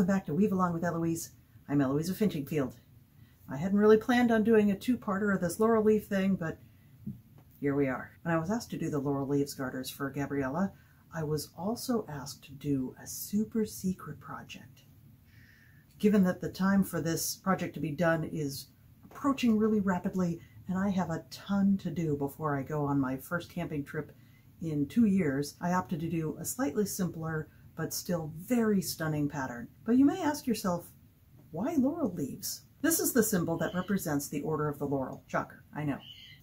Welcome back to Weave Along with Elewys. I'm Elewys of Finchingefeld. I hadn't really planned on doing a two-parter of this laurel leaf thing, but here we are. When I was asked to do the laurel leaves garters for Gabriella, I was also asked to do a super secret project. Given that the time for this project to be done is approaching really rapidly, and I have a ton to do before I go on my first camping trip in two years, I opted to do a slightly simpler but still very stunning pattern. But you may ask yourself, why laurel leaves? This is the symbol that represents the Order of the Laurel. Shocker, I know.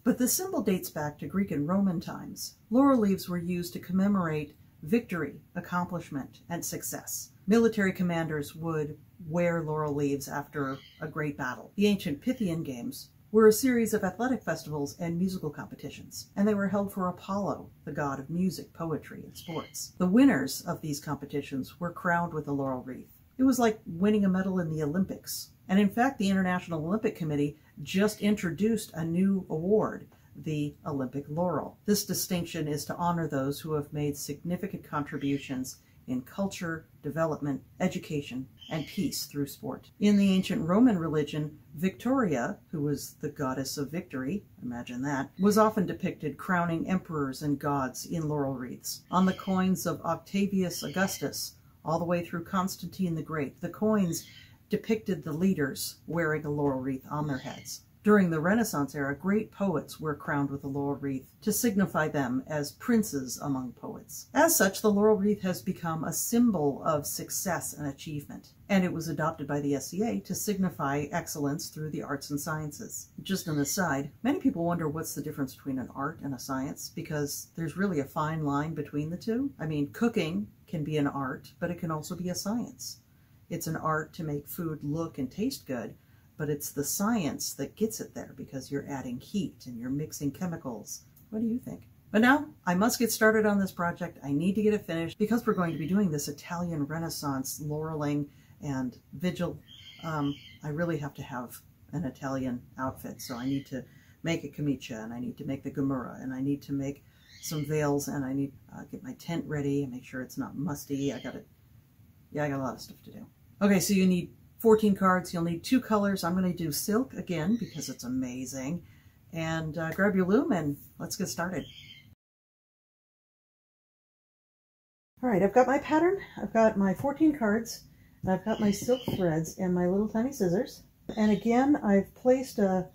But the symbol dates back to Greek and Roman times. Laurel leaves were used to commemorate victory, accomplishment, and success. Military commanders would wear laurel leaves after a great battle. The ancient Pythian games were a series of athletic festivals and musical competitions, and they were held for Apollo, the god of music, poetry, and sports. The winners of these competitions were crowned with a laurel wreath. It was like winning a medal in the Olympics. And in fact, the International Olympic Committee just introduced a new award, the Olympic Laurel. This distinction is to honor those who have made significant contributions in culture, development, education, and peace through sport. In the ancient Roman religion, Victoria, who was the goddess of victory, imagine that, was often depicted crowning emperors and gods in laurel wreaths. On the coins of Octavius Augustus, all the way through Constantine the Great, the coins depicted the leaders wearing a laurel wreath on their heads. During the Renaissance era, great poets were crowned with a laurel wreath to signify them as princes among poets. As such, the laurel wreath has become a symbol of success and achievement, and it was adopted by the SCA to signify excellence through the arts and sciences. Just an aside, many people wonder what's the difference between an art and a science, because there's really a fine line between the two. I mean, cooking can be an art, but it can also be a science. It's an art to make food look and taste good, but it's the science that gets it there because you're adding heat and you're mixing chemicals. What do you think? But now I must get started on this project. I need to get it finished because we're going to be doing this Italian Renaissance laureling and vigil. Um, I really have to have an Italian outfit, so I need to make a camicia and I need to make the gamurra and I need to make some veils and I need to uh, get my tent ready and make sure it's not musty. I got it. Yeah, I got a lot of stuff to do. Okay, so you need 14 cards. You'll need two colors. I'm going to do silk again because it's amazing. And uh, grab your loom and let's get started. All right, I've got my pattern. I've got my 14 cards. And I've got my silk threads and my little tiny scissors. And again, I've placed a,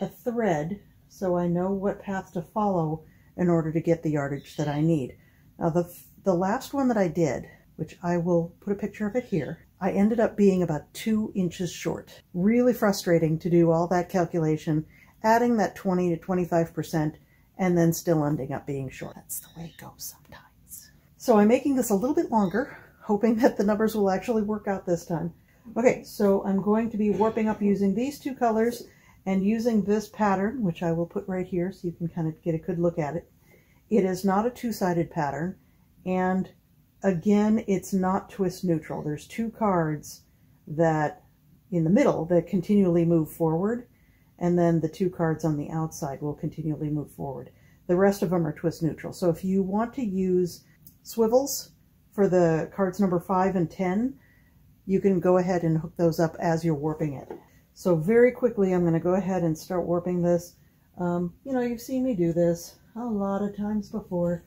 a thread so I know what path to follow in order to get the yardage that I need. Now, the, the last one that I did, which I will put a picture of it here, I ended up being about two inches short. Really frustrating to do all that calculation, adding that 20 to 25%, and then still ending up being short. That's the way it goes sometimes. So I'm making this a little bit longer, hoping that the numbers will actually work out this time. Okay, so I'm going to be warping up using these two colors and using this pattern, which I will put right here so you can kind of get a good look at it. It is not a two-sided pattern, and Again, it's not twist neutral. There's two cards that in the middle that continually move forward, and then the two cards on the outside will continually move forward. The rest of them are twist neutral. So if you want to use swivels for the cards number 5 and 10, you can go ahead and hook those up as you're warping it. So very quickly, I'm going to go ahead and start warping this. Um, you know, you've seen me do this a lot of times before,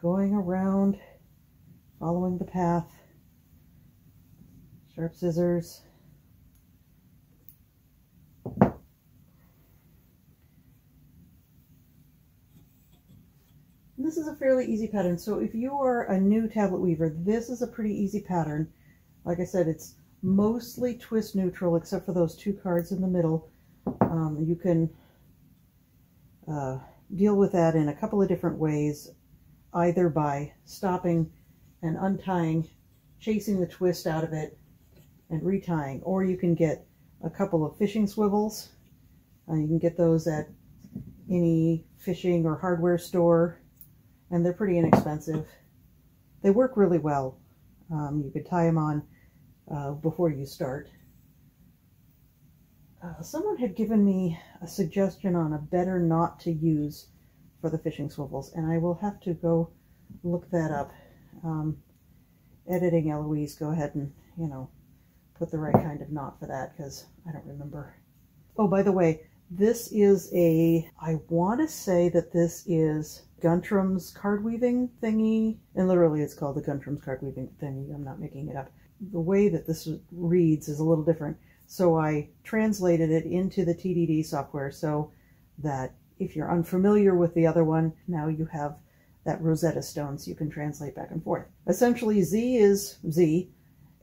going around following the path, sharp scissors. this is a fairly easy pattern. So if you are a new tablet weaver, this is a pretty easy pattern. Like I said, it's mostly twist neutral except for those two cards in the middle. Um, you can uh, deal with that in a couple of different ways, either by stopping and untying, chasing the twist out of it, and retying. Or you can get a couple of fishing swivels. Uh, you can get those at any fishing or hardware store, and they're pretty inexpensive. They work really well. Um, you could tie them on uh, before you start. Uh, someone had given me a suggestion on a better knot to use for the fishing swivels, and I will have to go look that up um, editing Elewys, go ahead and, you know, put the right kind of knot for that because I don't remember. Oh, by the way, this is a, I want to say that this is Guntram's card weaving thingy. And literally it's called the Guntram's card weaving thingy. I'm not making it up. The way that this reads is a little different. So I translated it into the TDD software so that if you're unfamiliar with the other one, now you have that Rosetta Stone so you can translate back and forth. Essentially, Z is Z,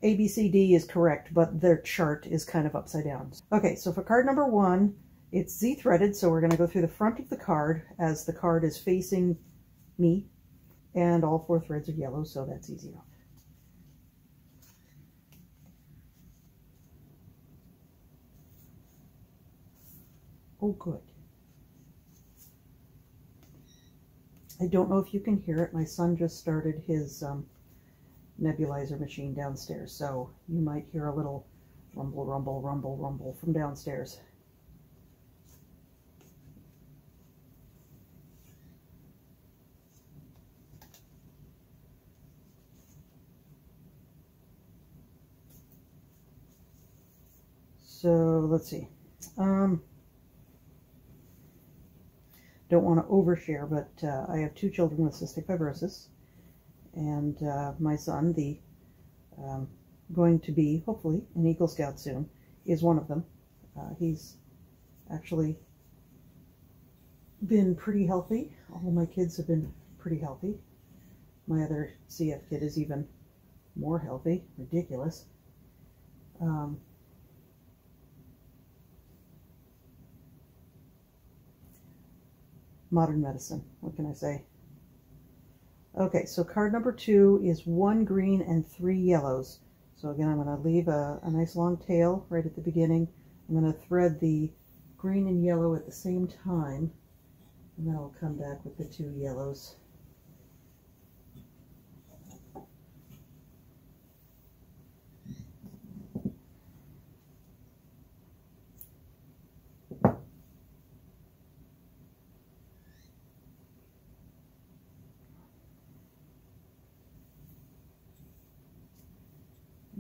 ABCD is correct, but their chart is kind of upside down. Okay, so for card number one, it's Z-threaded, so we're going to go through the front of the card as the card is facing me, and all four threads are yellow, so that's easy enough. Oh, good. I don't know if you can hear it. My son just started his um, nebulizer machine downstairs, so you might hear a little rumble, rumble, rumble, rumble from downstairs. So let's see. Um, don't want to overshare, but uh, I have two children with cystic fibrosis, and uh, my son, the um, going to be hopefully an Eagle Scout soon, is one of them. Uh, he's actually been pretty healthy. All my kids have been pretty healthy. My other CF kid is even more healthy. Ridiculous. Um, modern medicine. What can I say? Okay, so card number two is one green and three yellows. So again, I'm going to leave a, a nice long tail right at the beginning. I'm going to thread the green and yellow at the same time, and then I'll come back with the two yellows.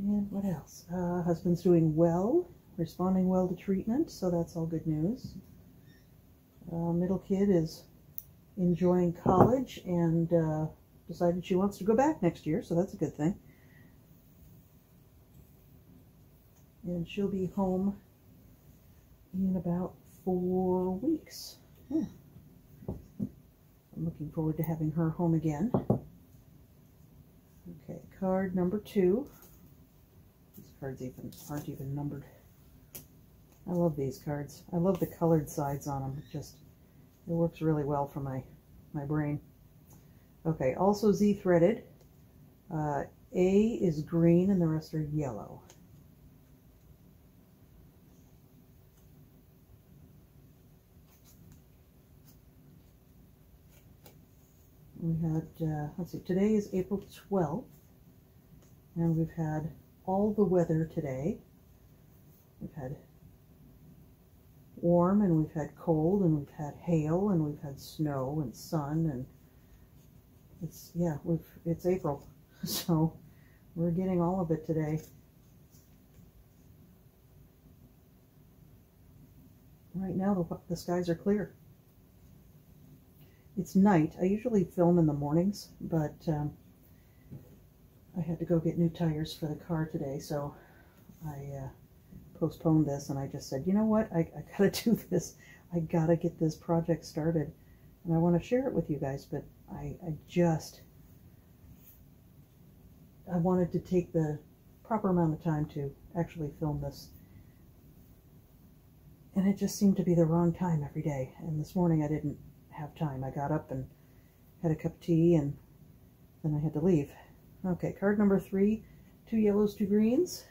And what else? Uh, husband's doing well, responding well to treatment, so that's all good news. Uh, middle kid is enjoying college and uh, decided she wants to go back next year, so that's a good thing. And she'll be home in about four weeks. Hmm. I'm looking forward to having her home again. Okay, card number two cards even aren't even numbered. I love these cards. I love the colored sides on them. It just, it works really well for my, my brain. Okay, also Z-threaded. Uh, A is green and the rest are yellow. We had, uh, let's see, today is April 12th, and we've had all the weather today. We've had warm and we've had cold and we've had hail and we've had snow and sun and it's yeah we've it's April. So we're getting all of it today. Right now the, the skies are clear. It's night. I usually film in the mornings but um, I had to go get new tires for the car today, so I uh, postponed this and I just said, you know what, I, I gotta do this. I gotta get this project started. And I want to share it with you guys, but I, I just, I wanted to take the proper amount of time to actually film this. And it just seemed to be the wrong time every day. And this morning I didn't have time. I got up and had a cup of tea and then I had to leave. Okay, card number three, two yellows, two greens.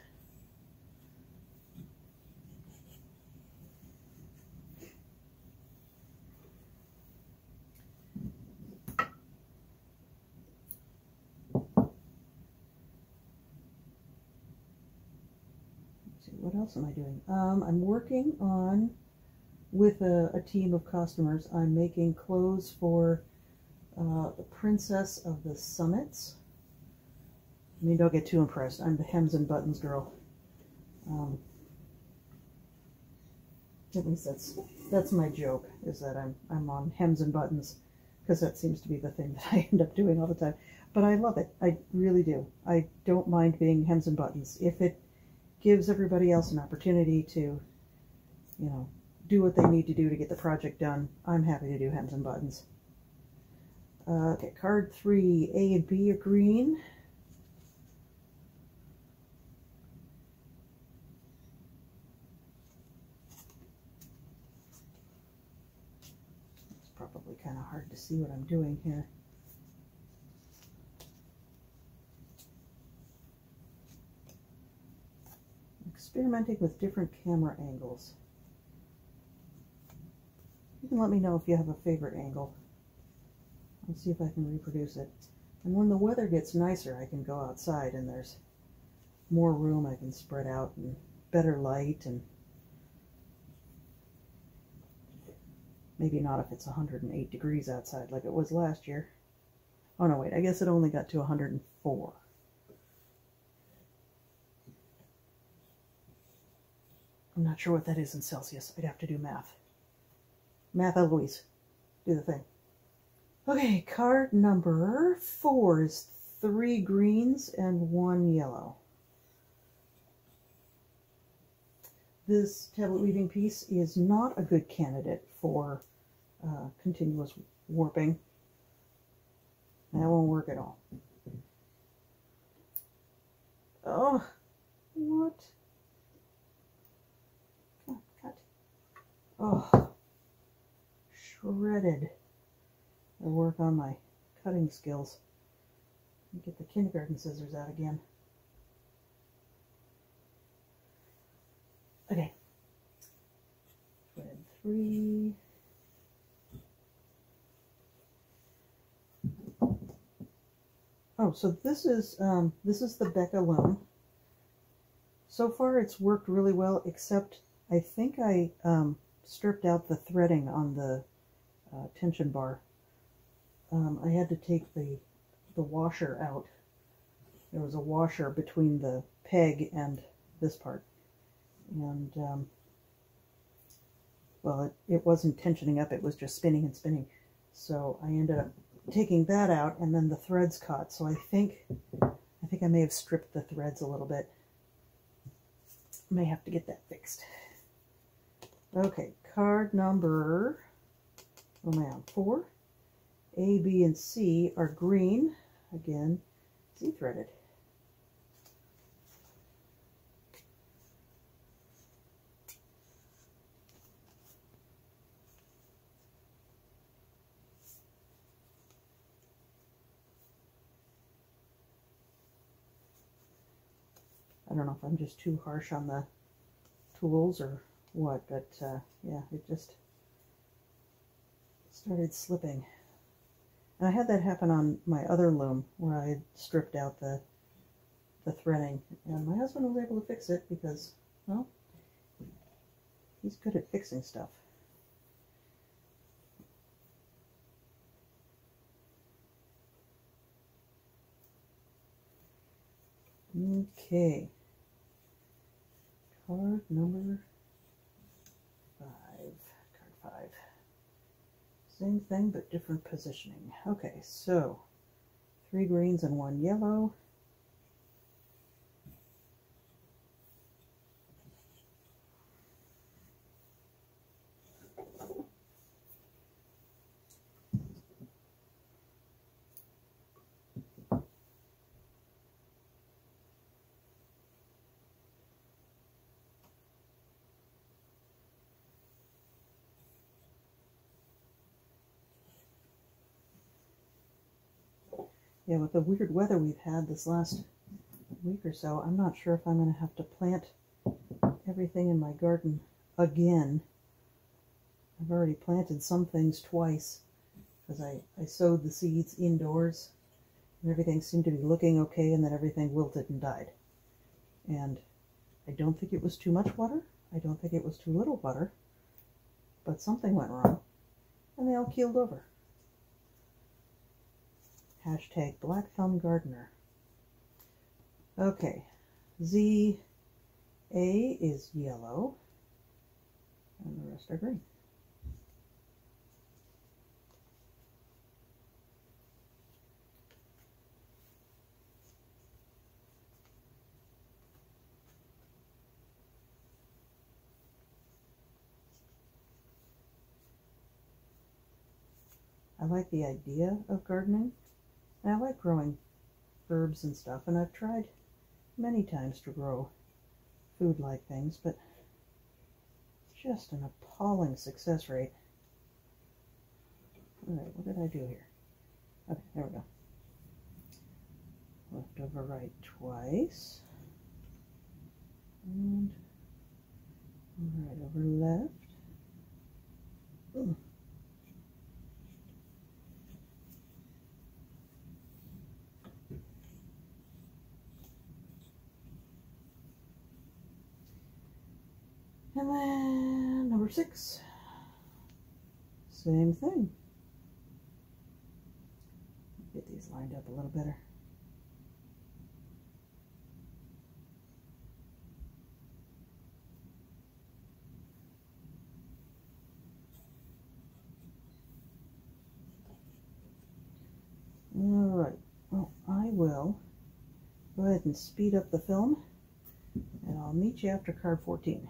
See, what else am I doing? Um, I'm working on, with a, a, team of customers, I'm making clothes for uh, the Princess of the Summits. I mean, don't get too impressed. I'm the hems and buttons girl. Um, at least that's that's my joke is that I'm I'm on hems and buttons because that seems to be the thing that I end up doing all the time. But I love it. I really do. I don't mind being hems and buttons if it gives everybody else an opportunity to, you know, do what they need to do to get the project done. I'm happy to do hems and buttons. Uh, okay, card three, A and B are green. It's probably kind of hard to see what I'm doing here. Experimenting with different camera angles. You can let me know if you have a favorite angle. Let's see if I can reproduce it. And when the weather gets nicer, I can go outside and there's more room I can spread out and better light and maybe not if it's 108 degrees outside like it was last year. Oh no, wait, I guess it only got to 104. I'm not sure what that is in Celsius. I'd have to do math. Math Elewys. Do the thing. Okay, card number four is three greens and one yellow. This tablet weaving piece is not a good candidate for uh, continuous warping. That won't work at all. Oh, what? cut. Oh, shredded. I work on my cutting skills. Get the kindergarten scissors out again. Okay. Thread three. Oh, so this is um, this is the Becca loom. So far, it's worked really well, except I think I um, stripped out the threading on the uh, tension bar um, I had to take the, the washer out. There was a washer between the peg and this part. And, um, well, it, it wasn't tensioning up, it was just spinning and spinning. So I ended up taking that out and then the threads caught. So I think, I think I may have stripped the threads a little bit. May have to get that fixed. Okay, card number, oh man, four. A, B, and C are green. Again, Z-threaded. I don't know if I'm just too harsh on the tools or what, but uh, yeah, it just started slipping. And I had that happen on my other loom where I stripped out the the threading. And my husband was able to fix it because, well, he's good at fixing stuff. Okay. Card number five. Card five. Same thing, but different positioning. Okay, so three greens and one yellow. Yeah, with the weird weather we've had this last week or so, I'm not sure if I'm going to have to plant everything in my garden again. I've already planted some things twice because I, I sowed the seeds indoors and everything seemed to be looking okay and then everything wilted and died. And I don't think it was too much water. I don't think it was too little water. But something went wrong and they all keeled over. Hashtag Black Thumb Gardener. Okay, Z, A is yellow, and the rest are green. I like the idea of gardening. And I like growing herbs and stuff, and I've tried many times to grow food-like things, but just an appalling success rate. All right, what did I do here? Okay, there we go. Left over right twice. And right over left. Ooh. And then number six, same thing. Get these lined up a little better. All right, well, I will go ahead and speed up the film and I'll meet you after card 14.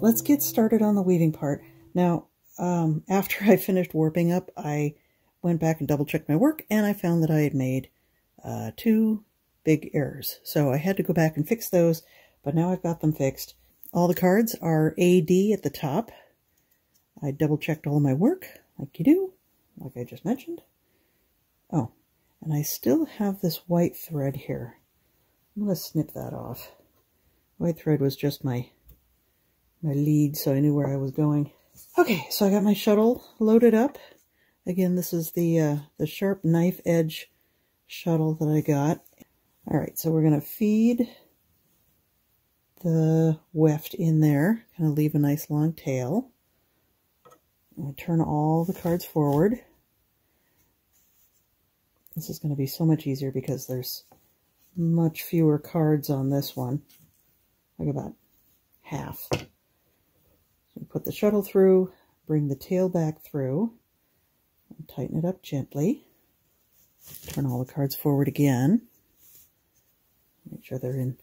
Let's get started on the weaving part. Now, um, after I finished warping up, I went back and double checked my work, and I found that I had made uh, two big errors. So I had to go back and fix those, but now I've got them fixed. All the cards are AD at the top. I double checked all my work, like you do, like I just mentioned. Oh, and I still have this white thread here. I'm going to snip that off. White thread was just my my lead so I knew where I was going. Okay, so I got my shuttle loaded up. Again, this is the, uh, the sharp knife edge shuttle that I got. All right, so we're going to feed the weft in there, kind of leave a nice long tail. Turn all the cards forward. This is going to be so much easier because there's much fewer cards on this one, like about half. Put the shuttle through, bring the tail back through, and tighten it up gently. Turn all the cards forward again. Make sure they're in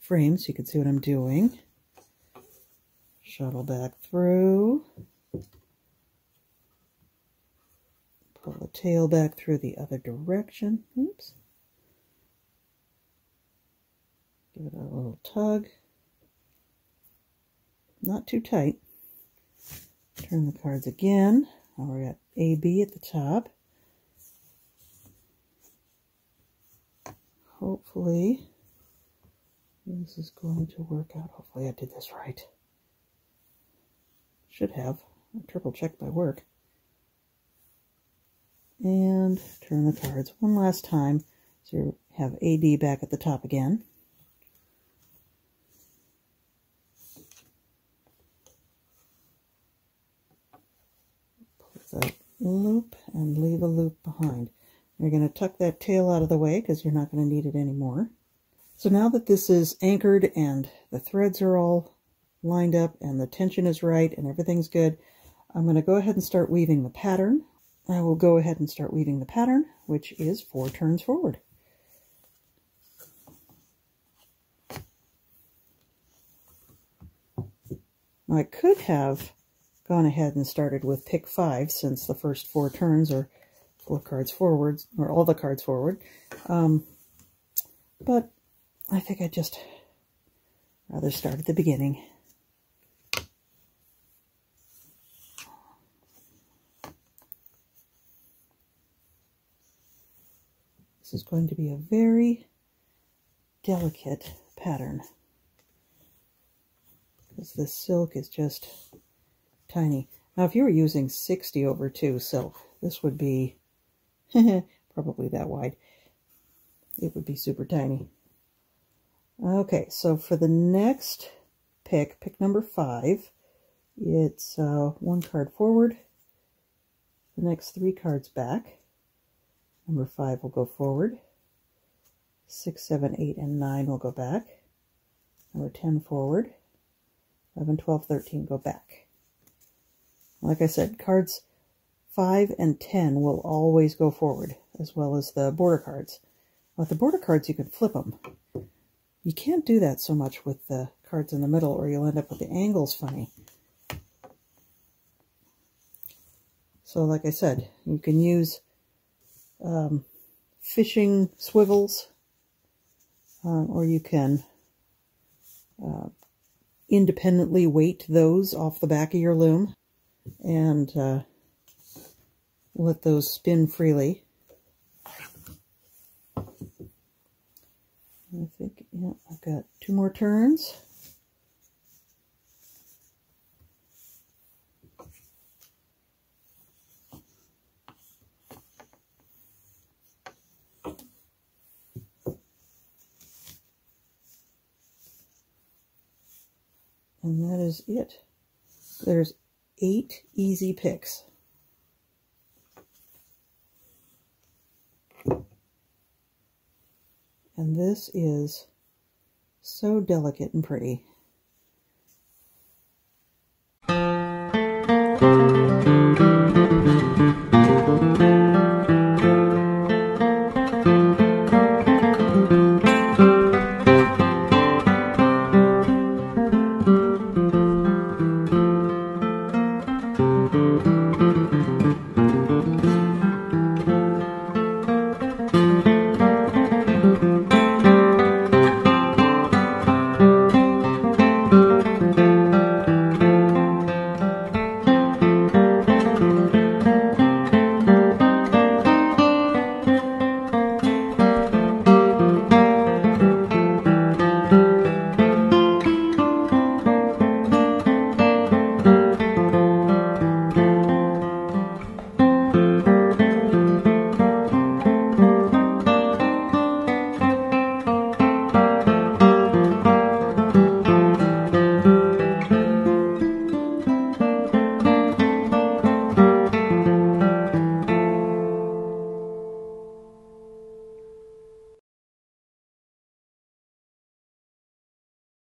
frame so you can see what I'm doing. Shuttle back through. Pull the tail back through the other direction. Oops. Give it a little tug. Not too tight. Turn the cards again. Now we got AB at the top. Hopefully this is going to work out. Hopefully I did this right. Should have. I triple checked my work. And turn the cards one last time. So you have AD back at the top again. the loop and leave a loop behind. You're going to tuck that tail out of the way because you're not going to need it anymore. So now that this is anchored and the threads are all lined up and the tension is right and everything's good, I'm going to go ahead and start weaving the pattern. I will go ahead and start weaving the pattern, which is four turns forward. I could have gone ahead and started with pick five since the first four turns are four cards forward, or all the cards forward. Um, but I think I'd just rather start at the beginning. This is going to be a very delicate pattern because the silk is just tiny. Now, if you were using 60 over 2 so this would be probably that wide. It would be super tiny. Okay, so for the next pick, pick number 5, it's uh, one card forward, the next three cards back. Number 5 will go forward. 6, 7, 8, and 9 will go back. Number 10 forward. 11, 12, 13 go back. Like I said, cards 5 and 10 will always go forward, as well as the border cards. With the border cards, you can flip them. You can't do that so much with the cards in the middle, or you'll end up with the angles funny. So like I said, you can use um, fishing swivels, um, or you can uh, independently weight those off the back of your loom and uh, let those spin freely. I think, yeah, I've got two more turns. And that is it. There's eight easy picks. And this is so delicate and pretty.